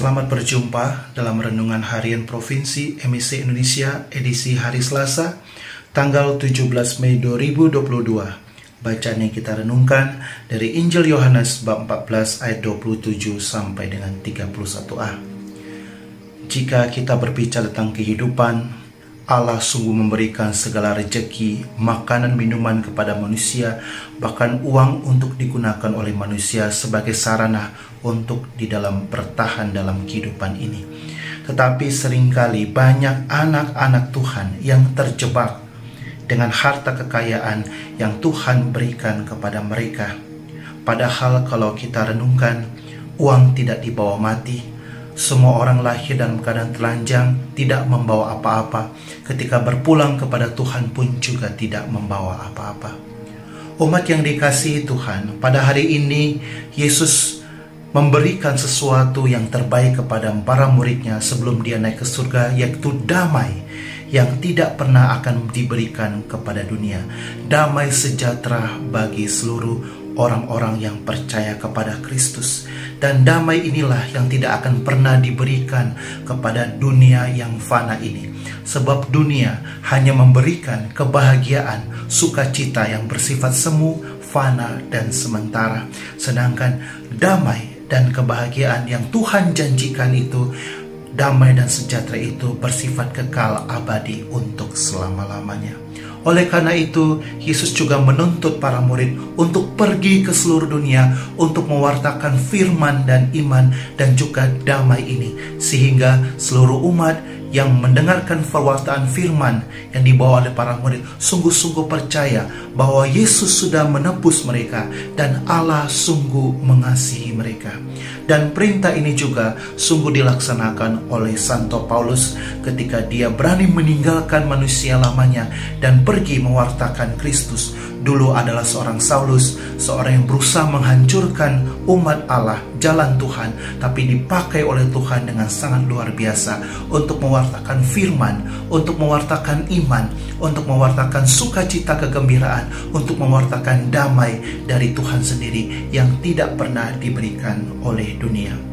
Selamat berjumpa dalam Renungan Harian Provinsi MIC Indonesia edisi hari Selasa tanggal 17 Mei 2022. Bacaan yang kita renungkan dari Injil Yohanes bab 14 ayat 27 sampai dengan 31a. Jika kita berbicara tentang kehidupan, Allah sungguh memberikan segala rejeki, makanan, minuman kepada manusia, bahkan uang untuk digunakan oleh manusia sebagai sarana untuk di dalam bertahan dalam kehidupan ini. Tetapi sering kali banyak anak-anak Tuhan yang terjebak dengan harta kekayaan yang Tuhan berikan kepada mereka. Padahal kalau kita renungkan, uang tidak dibawa mati, semua orang lahir dalam keadaan telanjang, tidak membawa apa-apa. Ketika berpulang kepada Tuhan pun juga tidak membawa apa-apa. Umat yang dikasihi Tuhan, pada hari ini Yesus memberikan sesuatu yang terbaik kepada para muridnya sebelum dia naik ke surga, yaitu damai yang tidak pernah akan diberikan kepada dunia. Damai sejahtera bagi seluruh orang-orang yang percaya kepada Kristus. Dan damai inilah yang tidak akan pernah diberikan kepada dunia yang fana ini. Sebab dunia hanya memberikan kebahagiaan, sukacita yang bersifat semu, fana, dan sementara. Sedangkan damai dan kebahagiaan yang Tuhan janjikan itu damai dan sejahtera itu bersifat kekal abadi untuk selama-lamanya. Oleh karena itu, Yesus juga menuntut para murid untuk pergi ke seluruh dunia untuk mewartakan firman dan iman dan juga damai ini sehingga seluruh umat yang mendengarkan perwataan firman yang dibawa oleh para murid sungguh-sungguh percaya bahwa Yesus sudah menebus mereka dan Allah sungguh mengasihi mereka. Dan perintah ini juga sungguh dilaksanakan oleh Santo Paulus ketika dia berani meninggalkan manusia lamanya dan pergi mewartakan Kristus. Dulu adalah seorang Saulus, seorang yang berusaha menghancurkan umat Allah, jalan Tuhan, tapi dipakai oleh Tuhan dengan sangat luar biasa untuk mewartakan firman, untuk mewartakan iman, untuk mewartakan sukacita kegembiraan, untuk mewartakan damai dari Tuhan sendiri yang tidak pernah diberikan oleh dunia.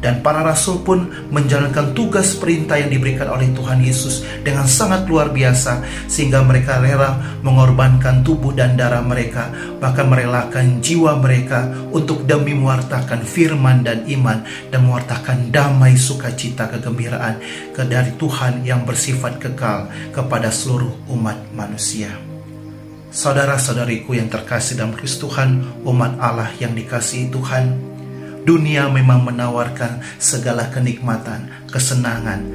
Dan para rasul pun menjalankan tugas perintah yang diberikan oleh Tuhan Yesus dengan sangat luar biasa sehingga mereka rela mengorbankan tubuh dan darah mereka bahkan merelakan jiwa mereka untuk demi mewartakan firman dan iman dan mewartakan damai sukacita kegembiraan ke dari Tuhan yang bersifat kekal kepada seluruh umat manusia. Saudara-saudariku yang terkasih dalam Kristus Tuhan, umat Allah yang dikasihi Tuhan, Dunia memang menawarkan segala kenikmatan, kesenangan,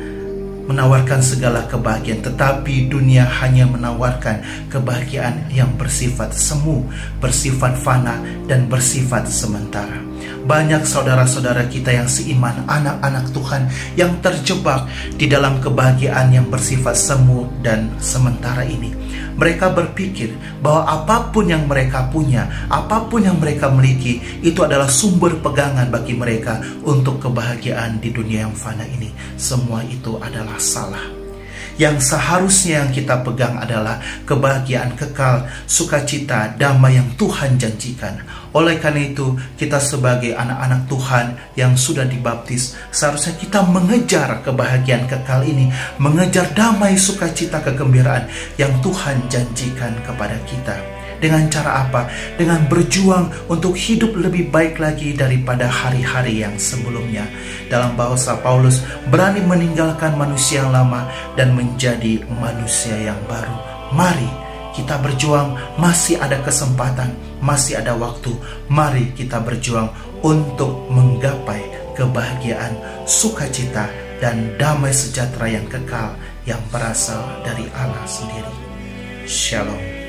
menawarkan segala kebahagiaan, tetapi dunia hanya menawarkan kebahagiaan yang bersifat semu, bersifat fana, dan bersifat sementara. Banyak saudara-saudara kita yang seiman, anak-anak Tuhan yang terjebak di dalam kebahagiaan yang bersifat semu dan sementara ini mereka berpikir bahwa apa pun yang mereka punya, apa pun yang mereka miliki, itu adalah sumber pegangan bagi mereka untuk kebahagiaan di dunia yang fana ini. Semua itu adalah salah. Yang seharusnya yang kita pegang adalah kebahagiaan kekal, sukacita, damai yang Tuhan janjikan. Oleh karena itu, kita sebagai anak-anak Tuhan yang sudah dibaptis, seharusnya kita mengejar kebahagiaan kekal ini, mengejar damai, sukacita, kegembiraan yang Tuhan janjikan kepada kita. Dengan cara apa? Dengan berjuang untuk hidup lebih baik lagi daripada hari-hari yang sebelumnya. Dalam bahasa Paulus, berani meninggalkan manusia yang lama dan menjadi manusia yang baru. Mari kita berjuang, masih ada kesempatan, masih ada waktu. Mari kita berjuang untuk menggapai kebahagiaan, sukacita, dan damai sejahtera yang kekal yang berasal dari Allah sendiri. Shalom.